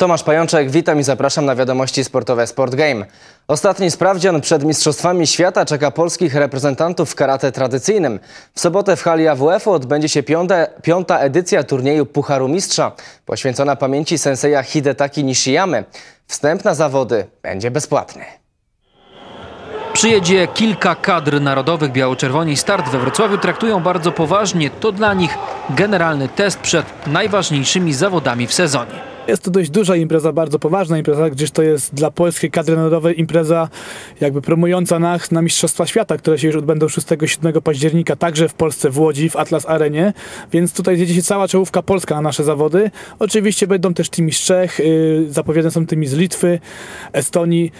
Tomasz Pajączek, witam i zapraszam na wiadomości sportowe Sport Game. Ostatni sprawdzian przed Mistrzostwami Świata czeka polskich reprezentantów w karate tradycyjnym. W sobotę w hali AWF odbędzie się piąta, piąta edycja turnieju Pucharu Mistrza, poświęcona pamięci senseja Hidetaki Nishiyamy. Wstęp na zawody będzie bezpłatny. Przyjedzie kilka kadr narodowych. Biało-czerwoni start we Wrocławiu traktują bardzo poważnie. To dla nich generalny test przed najważniejszymi zawodami w sezonie. Jest to dość duża impreza, bardzo poważna impreza, gdyż to jest dla polskiej kadry narodowej impreza jakby promująca nas na Mistrzostwa Świata, które się już odbędą 6-7 października, także w Polsce, w Łodzi, w Atlas Arenie, więc tutaj zjedzie się cała czołówka polska na nasze zawody. Oczywiście będą też tymi z Czech, yy, zapowiedziane są tymi z Litwy, Estonii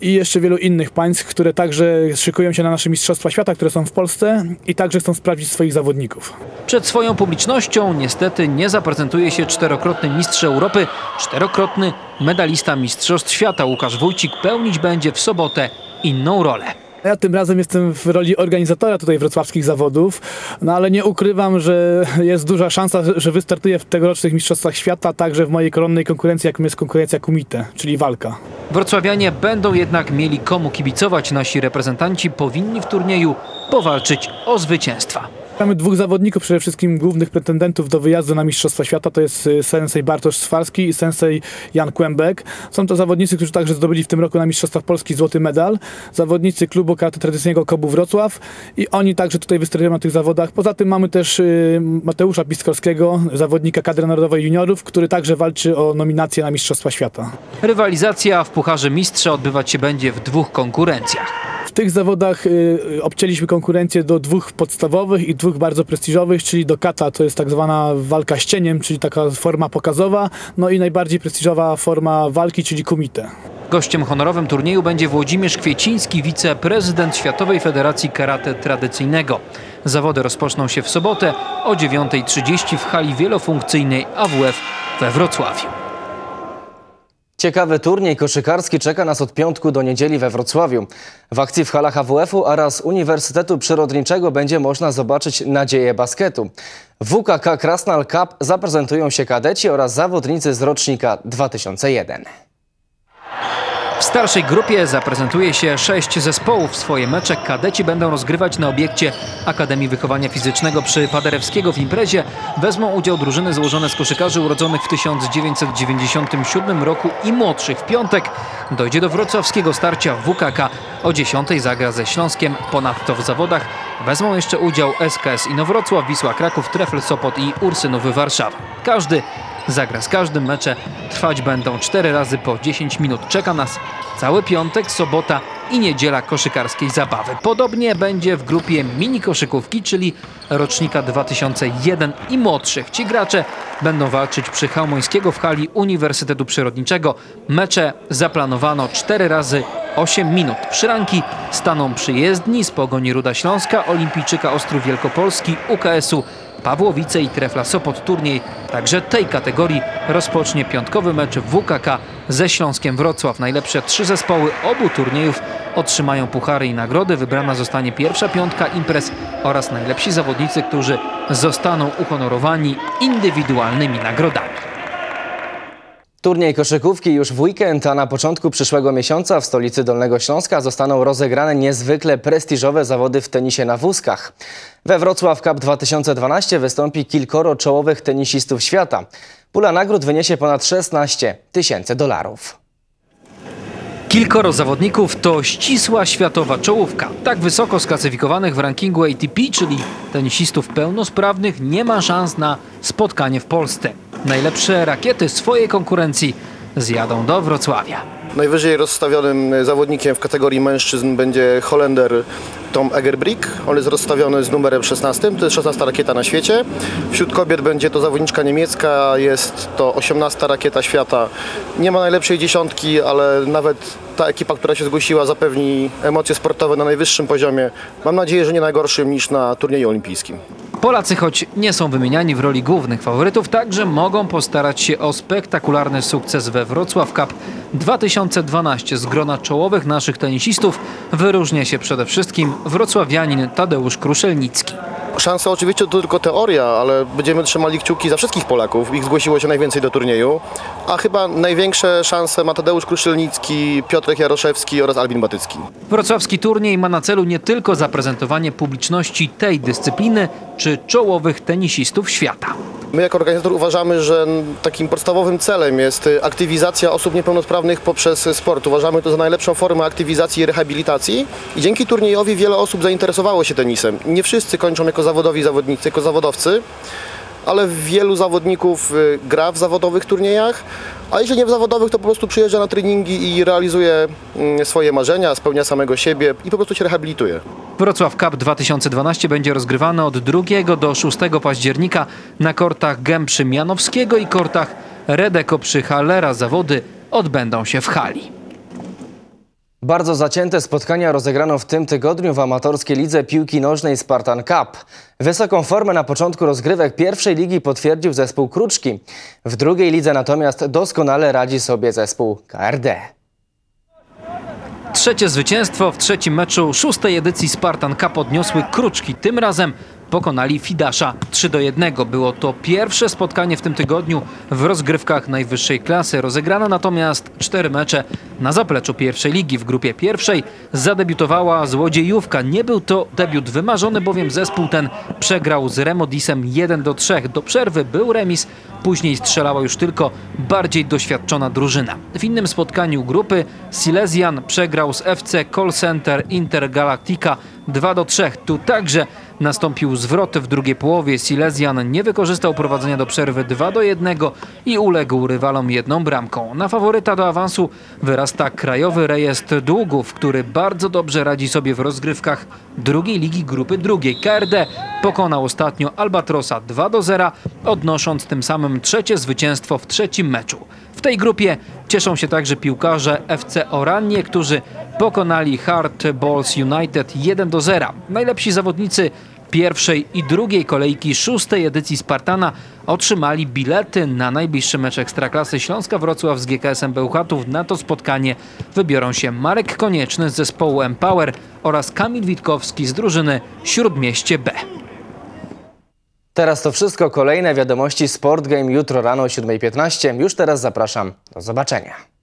i jeszcze wielu innych państw, które także szykują się na nasze Mistrzostwa Świata, które są w Polsce i także chcą sprawdzić swoich zawodników. Przed swoją publicznością niestety nie zaprezentuje się czterokrotny mistrz Europy, czterokrotny medalista Mistrzostw Świata Łukasz Wójcik pełnić będzie w sobotę inną rolę. Ja tym razem jestem w roli organizatora tutaj wrocławskich zawodów, no ale nie ukrywam, że jest duża szansa, że wystartuję w tegorocznych Mistrzostwach Świata, także w mojej koronnej konkurencji, jaką jest konkurencja kumite, czyli walka. Wrocławianie będą jednak mieli komu kibicować. Nasi reprezentanci powinni w turnieju powalczyć o zwycięstwa. Mamy dwóch zawodników, przede wszystkim głównych pretendentów do wyjazdu na Mistrzostwa Świata, to jest y, sensei Bartosz Swarski i sensei Jan Kłębek. Są to zawodnicy, którzy także zdobyli w tym roku na Mistrzostwach Polski złoty medal. Zawodnicy klubu karate tradycyjnego Kobu Wrocław i oni także tutaj wystartują na tych zawodach. Poza tym mamy też y, Mateusza Piskorskiego, zawodnika kadry narodowej juniorów, który także walczy o nominację na Mistrzostwa Świata. Rywalizacja w Pucharze Mistrza odbywać się będzie w dwóch konkurencjach. Tych zawodach y, obcięliśmy konkurencję do dwóch podstawowych i dwóch bardzo prestiżowych, czyli do kata, to jest tak zwana walka z cieniem, czyli taka forma pokazowa, no i najbardziej prestiżowa forma walki, czyli kumite. Gościem honorowym turnieju będzie Włodzimierz Kwieciński, wiceprezydent Światowej Federacji Karate Tradycyjnego. Zawody rozpoczną się w sobotę o 9.30 w hali wielofunkcyjnej AWF we Wrocławiu. Ciekawy turniej koszykarski czeka nas od piątku do niedzieli we Wrocławiu. W akcji w halach AWF-u oraz Uniwersytetu Przyrodniczego będzie można zobaczyć nadzieję basketu. W WKK Krasnal Cup zaprezentują się kadeci oraz zawodnicy z rocznika 2001. W starszej grupie zaprezentuje się sześć zespołów. Swoje mecze kadeci będą rozgrywać na obiekcie Akademii Wychowania Fizycznego przy Paderewskiego w imprezie. Wezmą udział drużyny złożone z koszykarzy urodzonych w 1997 roku i młodszych. W piątek dojdzie do wrocławskiego starcia WKK. O 10 zagra ze Śląskiem. Ponadto w zawodach wezmą jeszcze udział SKS Inowrocław, Wisła Kraków, Trefl Sopot i Ursynowy Warszawa. Każdy zagra z każdym mecze. Trwać będą 4 razy po 10 minut. Czeka nas cały piątek, sobota i niedziela koszykarskiej zabawy. Podobnie będzie w grupie mini koszykówki, czyli rocznika 2001 i młodszych. Ci gracze będą walczyć przy Chełmońskiego w hali Uniwersytetu Przyrodniczego. Mecze zaplanowano 4 razy 8 minut. Przyranki staną przyjezdni z Pogoni Ruda Śląska, Olimpijczyka Ostrów Wielkopolski, UKS-u Pawłowice i Trefla Sopot turniej także tej kategorii rozpocznie piątkowy mecz WKK ze Śląskiem Wrocław. Najlepsze trzy zespoły obu turniejów otrzymają puchary i nagrody. Wybrana zostanie pierwsza piątka imprez oraz najlepsi zawodnicy, którzy zostaną uhonorowani indywidualnymi nagrodami. Turniej koszykówki już w weekend, a na początku przyszłego miesiąca w stolicy Dolnego Śląska zostaną rozegrane niezwykle prestiżowe zawody w tenisie na wózkach. We Wrocław Cup 2012 wystąpi kilkoro czołowych tenisistów świata. Pula nagród wyniesie ponad 16 tysięcy dolarów. Kilkoro zawodników to ścisła światowa czołówka. Tak wysoko sklasyfikowanych w rankingu ATP, czyli tenisistów pełnosprawnych, nie ma szans na spotkanie w Polsce. Najlepsze rakiety swojej konkurencji zjadą do Wrocławia. Najwyżej rozstawionym zawodnikiem w kategorii mężczyzn będzie Holender Tom Egerbrick. On jest rozstawiony z numerem 16. To jest 16 rakieta na świecie. Wśród kobiet będzie to zawodniczka niemiecka. Jest to 18 rakieta świata. Nie ma najlepszej dziesiątki, ale nawet ta ekipa, która się zgłosiła, zapewni emocje sportowe na najwyższym poziomie. Mam nadzieję, że nie najgorszym niż na turnieju olimpijskim. Polacy, choć nie są wymieniani w roli głównych faworytów, także mogą postarać się o spektakularny sukces we Wrocław Cup 2012. Z grona czołowych naszych tenisistów wyróżnia się przede wszystkim wrocławianin Tadeusz Kruszelnicki. Szanse oczywiście to tylko teoria, ale będziemy trzymali kciuki za wszystkich Polaków. Ich zgłosiło się najwięcej do turnieju, a chyba największe szanse ma Tadeusz Kruszelnicki, Piotrek Jaroszewski oraz Albin Batycki. Wrocławski turniej ma na celu nie tylko zaprezentowanie publiczności tej dyscypliny czy czołowych tenisistów świata. My jako organizator uważamy, że takim podstawowym celem jest y, aktywizacja osób niepełnosprawnych poprzez sport. Uważamy to za najlepszą formę aktywizacji i rehabilitacji i dzięki turniejowi wiele osób zainteresowało się tenisem. Nie wszyscy kończą jako zawodowi zawodnicy, jako zawodowcy, ale wielu zawodników y, gra w zawodowych turniejach, a jeśli nie w zawodowych, to po prostu przyjeżdża na treningi i realizuje mm, swoje marzenia, spełnia samego siebie i po prostu się rehabilituje. Wrocław Cup 2012 będzie rozgrywany od 2 do 6 października na kortach Gębrzy Mianowskiego i kortach Redeko przy Hallera. Zawody odbędą się w hali. Bardzo zacięte spotkania rozegrano w tym tygodniu w amatorskiej lidze piłki nożnej Spartan Cup. Wysoką formę na początku rozgrywek pierwszej ligi potwierdził zespół Kruczki. W drugiej lidze natomiast doskonale radzi sobie zespół KRD. Trzecie zwycięstwo w trzecim meczu szóstej edycji Spartan Cup odniosły Kruczki. Tym razem pokonali Fidasza 3 do 1. Było to pierwsze spotkanie w tym tygodniu w rozgrywkach najwyższej klasy. Rozegrano natomiast cztery mecze na zapleczu pierwszej ligi. W grupie pierwszej zadebiutowała Złodziejówka. Nie był to debiut wymarzony, bowiem zespół ten przegrał z Remodisem 1 do 3. Do przerwy był remis, później strzelała już tylko bardziej doświadczona drużyna. W innym spotkaniu grupy Silesian przegrał z FC Call Center Intergalactica 2 do 3. Tu także nastąpił zwrot w drugiej połowie. Silesian nie wykorzystał prowadzenia do przerwy 2 do 1 i uległ rywalom jedną bramką. Na faworyta do awansu wyrasta krajowy rejestr długów, który bardzo dobrze radzi sobie w rozgrywkach drugiej ligi grupy drugiej. KRD pokonał ostatnio Albatrosa 2 do 0, odnosząc tym samym trzecie zwycięstwo w trzecim meczu. Tej grupie cieszą się także piłkarze FC Oranie, którzy pokonali Hard Balls United 1 do 0. Najlepsi zawodnicy pierwszej i drugiej kolejki szóstej edycji Spartana otrzymali bilety na najbliższy mecz Ekstraklasy Śląska Wrocław z GKS-em Bełchatów. Na to spotkanie wybiorą się Marek Konieczny z zespołu Empower oraz Kamil Witkowski z drużyny Śródmieście B. Teraz to wszystko. Kolejne wiadomości Sport Game jutro rano o 7.15. Już teraz zapraszam. Do zobaczenia.